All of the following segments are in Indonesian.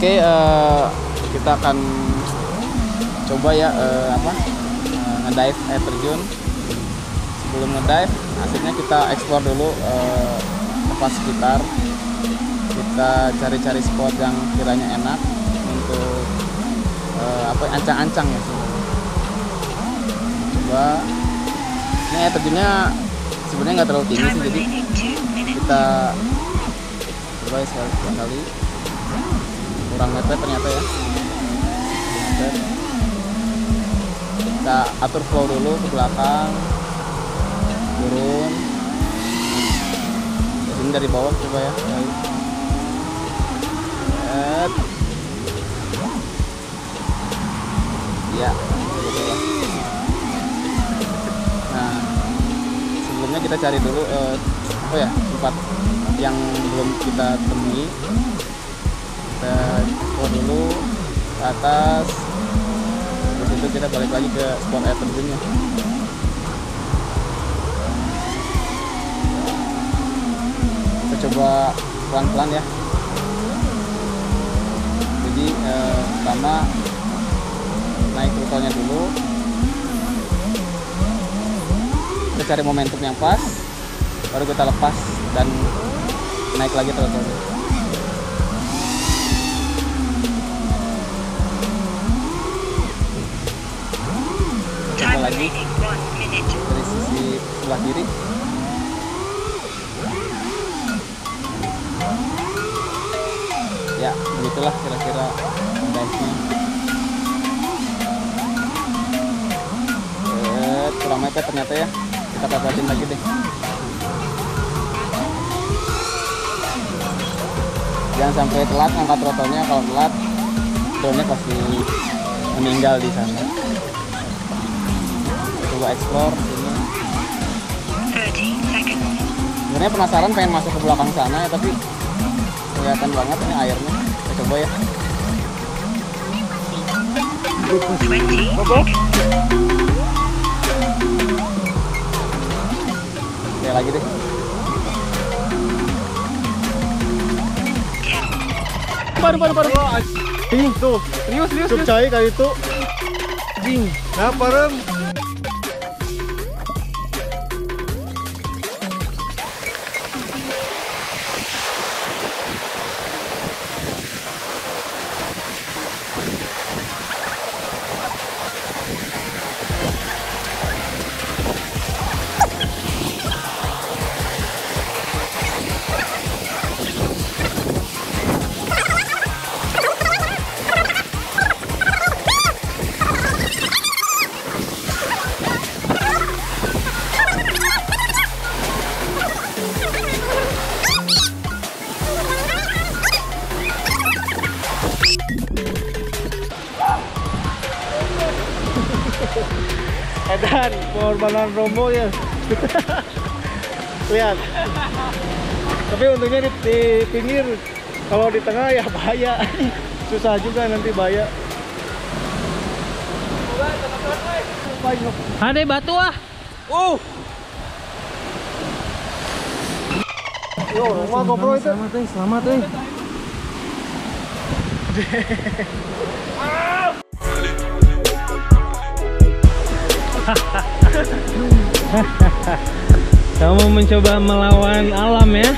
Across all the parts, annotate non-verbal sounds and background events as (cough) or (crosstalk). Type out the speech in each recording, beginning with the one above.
Oke, eh, kita akan coba ya eh, apa eh, ngedive air terjun. Sebelum ngedive, akhirnya kita explore dulu eh, tempat sekitar. Kita cari-cari spot yang kiranya enak untuk eh, apa ancang-ancang ya. Coba ini air terjunnya sebenarnya nggak terlalu tinggi sih, jadi kita coba ya sekali kurang mepet ternyata ya. Kita atur flow dulu ke belakang turun. Ini dari bawah coba ya. Set. ya ya nah sebelumnya kita cari dulu eh, apa ya tempat yang belum kita temui kita keluar dulu ke atas. Terus itu kita balik lagi ke spot air terjunnya kita coba pelan-pelan ya. Jadi eh, naik rutenya dulu. Kita cari momentum yang pas baru kita lepas dan naik lagi terus lagi dari sisi sebelah kiri. Ya begitulah kira-kira dive-nya Eh, kurang mepet ternyata ya. Kita pepetin lagi deh. Jangan sampai telat angkat rotornya kalau telat drone-nya pasti meninggal di sana coba explore sini sebenarnya penasaran pengen masuk ke belakang sana ya tapi kelihatan banget ini airnya kita coba ya Oke lagi deh Depan, depan, depan. Ih, tuh, Serius, serius, cukup serius. cair kali itu. Jing, ngapa rem? Edan, pengorbanan Romo ya. Lihat. Tapi untungnya di, di pinggir. Kalau di tengah ya bahaya. Susah juga nanti bahaya. Ada batu ah. Uh. Yo, rumah GoPro itu. Selamat eh, selamat eh. (laughs) (laughs) Kamu mencoba melawan alam ya?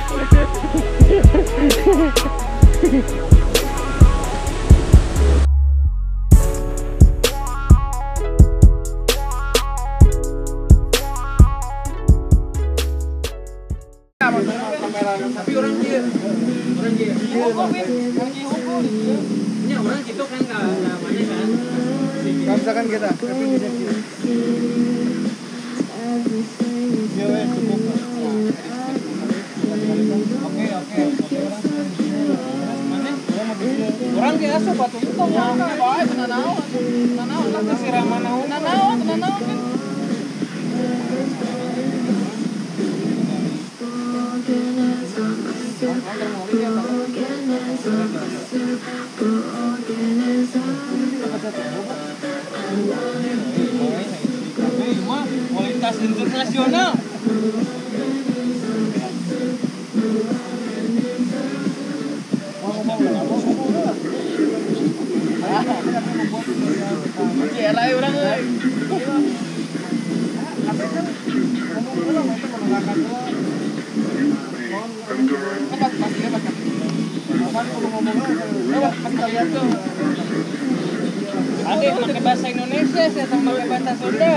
Tapi orang dia, orang dia. Dia hukum. Ini orang gitu kan nggak mana kan? Kalau misalkan kita, tapi di sini. Ya, weh, cukup. Oke oke. Batu itu baik nanaon, nanaon lah kesiraman naon, nanaon, nanaon kan. kelas internasional. Yalah, orang Oke, pakai bahasa Indonesia saya sama pakai bahasa Sunda.